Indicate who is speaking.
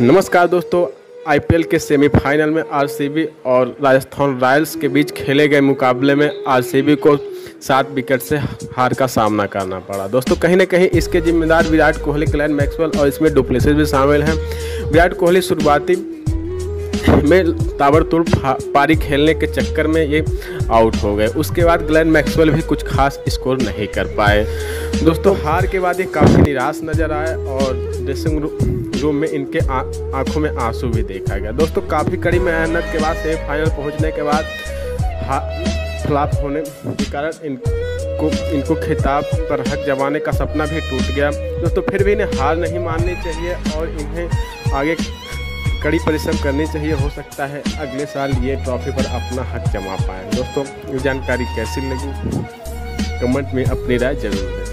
Speaker 1: नमस्कार दोस्तों, आईपीएल के सेमीफाइनल में आरसीबी और राजस्थान रॉयल्स के बीच खेले गए मुकाबले में आरसीबी को सात विकेट से हार का सामना करना पड़ा। दोस्तों, कहीं ना कहीं इसके जिम्मेदार विराट कोहली, क्लैन मैक्सवेल और इसमें डुप्लेसिस भी शामिल हैं। विराट कोहली शुरुआती में ताबड़तोड़ पारी खेलने के चक्कर में ये आउट हो गए। उसके बाद ग्लैन मैक्सवेल भी कुछ खास स्कोर नहीं कर पाए। दोस्तों, हार के बाद ये काफ़ी निराश नज़र आए और ड्रेसिंग रूम में इनके आँखों में आँसू भी देखा गया। दोस्तों, काफ़ी कड़ी मेहनत के बाद सेमीफाइनल पहुँचने के बाद फ्लॉप होने के कारण इनको इनको खिताब पर हक जमाने का सपना भी टूट गया। दोस्तों, फिर भी इन्हें हार नहीं माननी चाहिए और इन्हें आगे कड़ी परिश्रम करनी चाहिए, हो सकता है अगले साल ये ट्रॉफी पर अपना हक जमा पाए। दोस्तों, ये जानकारी कैसी लगी? कमेंट में अपनी राय ज़रूर दें।